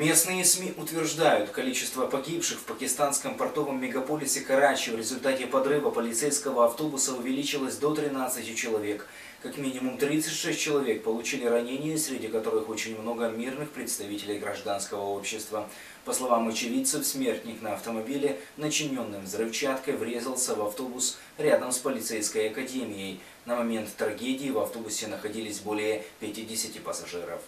Местные СМИ утверждают, количество погибших в пакистанском портовом мегаполисе Карачи в результате подрыва полицейского автобуса увеличилось до 13 человек. Как минимум 36 человек получили ранения, среди которых очень много мирных представителей гражданского общества. По словам очевидцев, смертник на автомобиле, начиненным взрывчаткой, врезался в автобус рядом с полицейской академией. На момент трагедии в автобусе находились более 50 пассажиров.